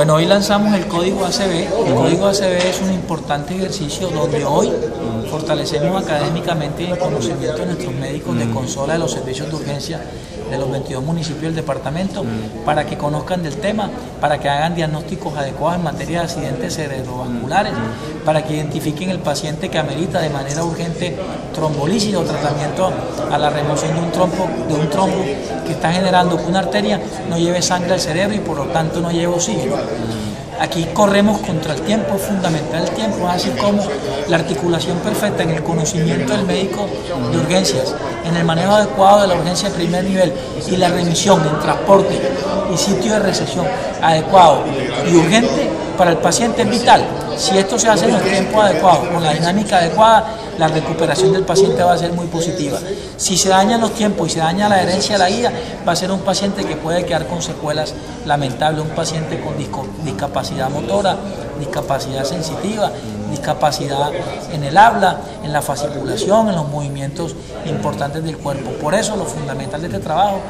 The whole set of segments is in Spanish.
Bueno, hoy lanzamos el código ACB. El código ACB es un importante ejercicio donde hoy fortalecemos académicamente el conocimiento de nuestros médicos de consola de los servicios de urgencia de los 22 municipios del departamento para que conozcan del tema, para que hagan diagnósticos adecuados en materia de accidentes cerebrovasculares, para que identifiquen el paciente que amerita de manera urgente trombolisis o tratamiento a la remoción de un trombo, de un trombo que está generando que una arteria no lleve sangre al cerebro y por lo tanto no lleve oxígeno. Aquí corremos contra el tiempo, es fundamental el tiempo, así como la articulación perfecta en el conocimiento del médico de urgencias, en el manejo adecuado de la urgencia de primer nivel y la remisión en transporte y sitio de recesión adecuado y urgente para el paciente es vital. Si esto se hace en el tiempo adecuado, con la dinámica adecuada, la recuperación del paciente va a ser muy positiva. Si se dañan los tiempos y se daña la herencia de la guía, va a ser un paciente que puede quedar con secuelas lamentables, un paciente con discapacidad motora, discapacidad sensitiva, discapacidad en el habla, en la fasciculación, en los movimientos importantes del cuerpo. Por eso lo fundamental de este trabajo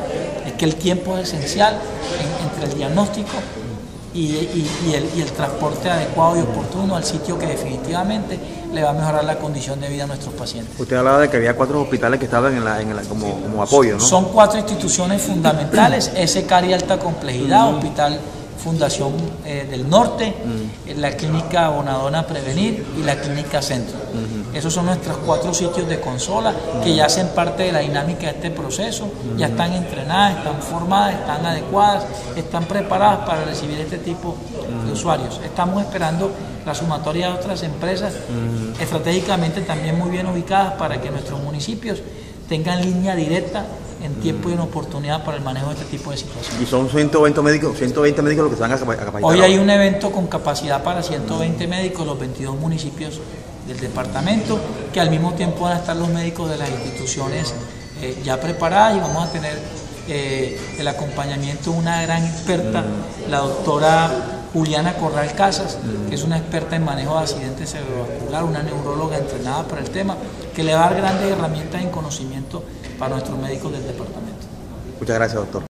es que el tiempo es esencial entre el diagnóstico y, el, transporte adecuado y oportuno al sitio que definitivamente le va a mejorar la condición de vida a nuestros pacientes. Usted hablaba de que había cuatro hospitales que estaban en la, como, apoyo, ¿no? Son cuatro instituciones fundamentales, SCAR y alta complejidad, Hospital Fundación eh, del Norte, mm. la Clínica Bonadona Prevenir y la Clínica Centro. Esos son nuestros cuatro sitios de consola que ya hacen parte de la dinámica de este proceso, ya están entrenadas, están formadas, están adecuadas, están preparadas para recibir este tipo de usuarios. Estamos esperando la sumatoria de otras empresas estratégicamente también muy bien ubicadas para que nuestros municipios tengan línea directa en tiempo y en oportunidad para el manejo de este tipo de situaciones. ¿Y son 120 médicos, 120 médicos los que están a capacitar? Hoy hay un evento con capacidad para 120 médicos, los 22 municipios del departamento, que al mismo tiempo van a estar los médicos de las instituciones eh, ya preparadas y vamos a tener eh, el acompañamiento de una gran experta, la doctora Juliana Corral Casas, que es una experta en manejo de accidentes cerebrovasculares, una neuróloga entrenada para el tema, que le va a dar grandes herramientas en conocimiento para nuestros médicos del departamento. Muchas gracias, doctor.